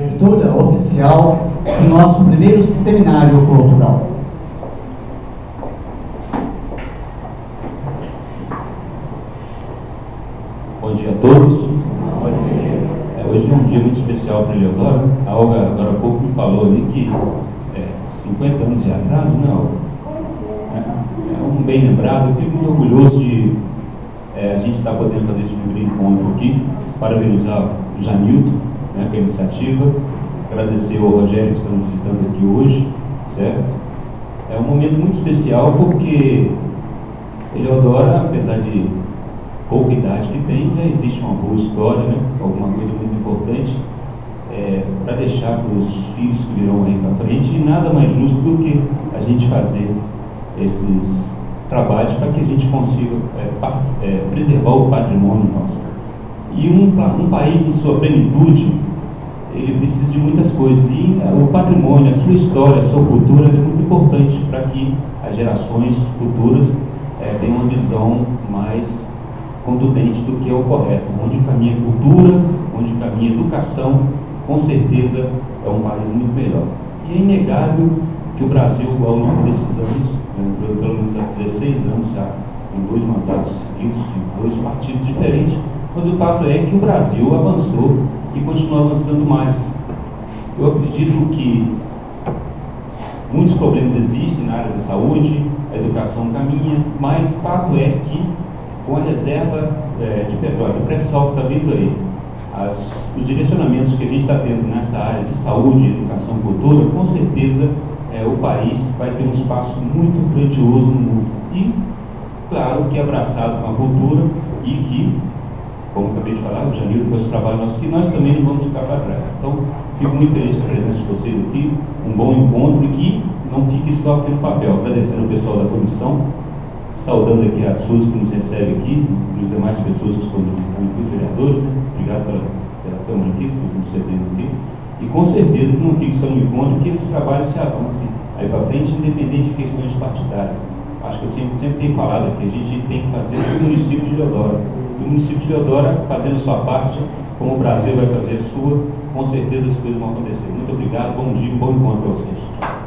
abertura oficial do nosso primeiro seminário cultural. Bom dia a todos. É, hoje é um dia muito especial para Eleodoro. A Olga agora há pouco me falou ali que é, 50 anos de atraso, né, Olga? É, é um bem lembrado. Eu fico muito orgulhoso de é, a gente estar podendo fazer esse primeiro encontro aqui. Parabenizar o Janilton né, pela iniciativa. Agradecer ao Rogério que está nos visitando aqui hoje. Certo? É um momento muito especial porque Eleodora, apesar de pouca idade que tem, já existe uma boa história, né? alguma coisa muito importante é, para deixar para os filhos que virão aí para frente, e nada mais justo do que a gente fazer esses trabalhos para que a gente consiga é, é, preservar o patrimônio nosso. E um, um país em sua plenitude, coisas, e o patrimônio, a sua história, a sua cultura é muito importante para que as gerações futuras é, tenham uma visão mais contundente do que é o correto. Onde caminha cultura, onde caminha educação, com certeza é um país muito melhor. E é inegável que o Brasil, ao longo desses anos, pelo menos há 16 anos já, em dois mandatos seguidos, de dois partidos diferentes, mas o fato é que o Brasil avançou e continua avançando mais. Eu acredito que muitos problemas existem na área da saúde, a educação caminha, mas o fato é que com a reserva é, de petróleo, o pré-sal que está vindo aí, as, os direcionamentos que a gente está tendo nessa área de saúde, educação e cultura, com certeza é, o país vai ter um espaço muito grandioso no mundo. E, claro, que abraçado com a cultura e que, como acabei de falar, o Janilo, com esse trabalho nosso aqui, nós também não vamos ficar para trás. Então, fico muito feliz com a presença de vocês aqui, um bom encontro e que não fique só aqui no papel. Agradecendo o pessoal da comissão, saudando aqui a SUS que nos recebe aqui, e as demais pessoas que estão aqui, os vereadores, né? obrigado pela, pela Câmara aqui, por nos recebendo aqui. E com certeza que não fique só no encontro, que esses trabalhos se avancem aí para frente, independente de questões partidárias. Acho que eu sempre, sempre tenho falado aqui, a gente tem que fazer o município de Leodora. E o município de Leodora, fazendo sua parte, como o Brasil vai fazer a sua, com certeza as coisas vão acontecer. Muito obrigado, bom dia, bom encontro para vocês.